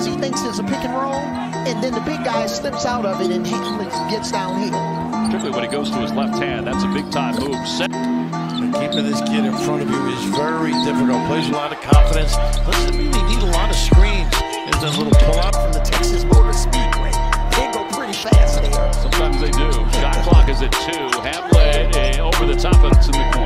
because he thinks there's a pick and roll, and then the big guy slips out of it and he gets downhill. Particularly when he goes to his left hand. That's a big time move. Set. Keeping this kid in front of you is very difficult. Plays a lot of confidence. Doesn't really need a lot of screens. There's a little pull out From the Texas Motor Speedway, they go pretty fast there. Sometimes they do. Shot clock is at two. Hamlet eh, over the top of it's in the corner.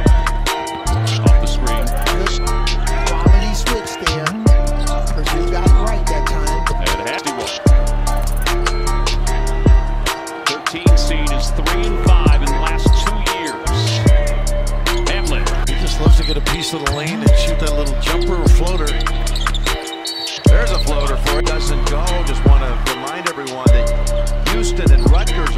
Get a piece of the lane and shoot that little jumper or floater. There's a floater for it. Doesn't go. Just want to remind everyone that Houston and Rutgers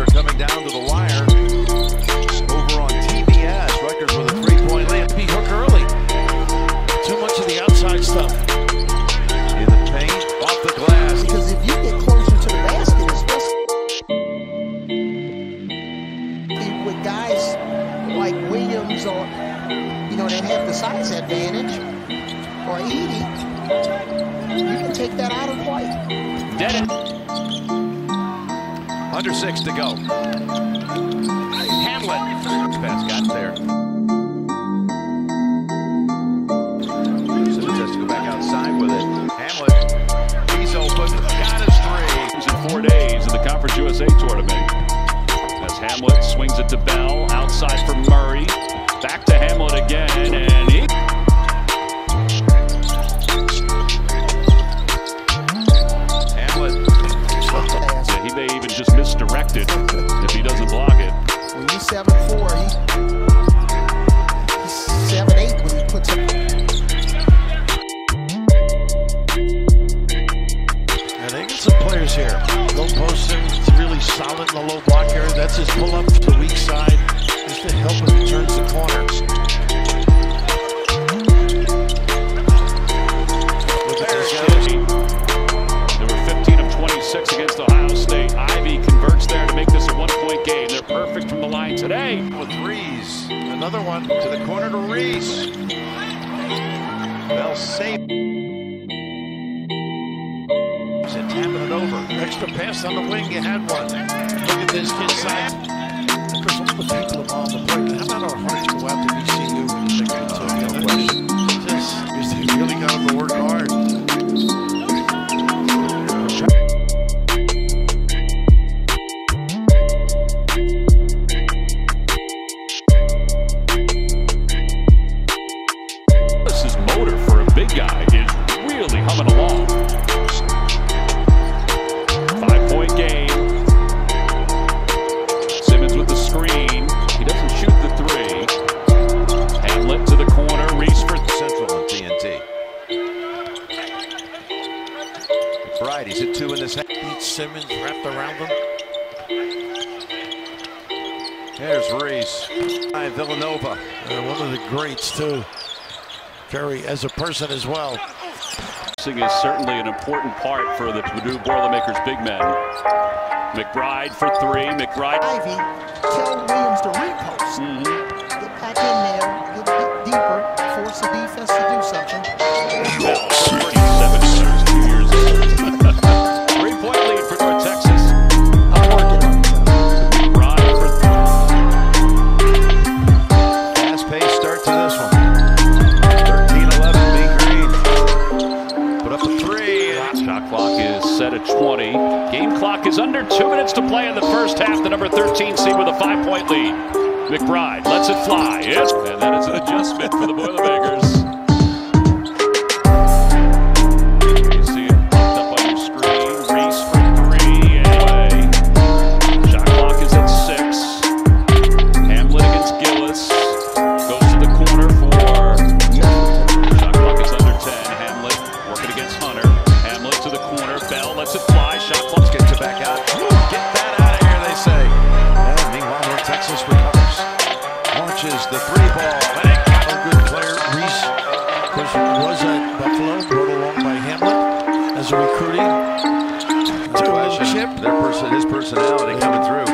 have the size advantage, or Edey, you can take that out of play. Dead it. Under six to go. Hamlet. Pass got there. Simmons has to go back outside with it. Hamlet. He's open. Got his three. In four days in the Conference USA tournament. As Hamlet swings it to Bell, outside for Murray. Back to Hamlet again, and he. Hamlet. Yeah, he may even just misdirect it if he doesn't block it. When he's 7'4", he, he's 7'8", when he puts it. And they get some players here. Low posting, it's really solid in the low block area. That's his pull up to the weak side. To help him he turns the corners. Look at this were 15 of 26 against Ohio State. Ivey converts there to make this a one-point game. They're perfect from the line today. With threes. Another one. To the corner to Reese. Bell safe. And tapping it over. Extra pass on the wing. You had one. Look at this kid's size. Because all the. How about our hearts go out to VCU Simmons wrapped around them. There's Reese. By Villanova. Uh, one of the greats, too. Kerry, as a person as well. Passing is certainly an important part for the Purdue Boilermakers big men. McBride for three. McBride. Ivey, tell Williams to repost. Mhm. Get back in there, get, get deeper, force the defense to do something. 20. Game clock is under two minutes to play in the first half. The number 13 seed with a five-point lead. McBride lets it fly. Yes, and that is an adjustment for the Boilermakers. It fly. Shot clock. Get you back out. Get that out of here, they say. And meanwhile, North Texas recovers. Launches the three ball. And it got A good player, Reese, because was at Buffalo, brought along by Hamlet as a recruiting. question. Their person, his personality coming through.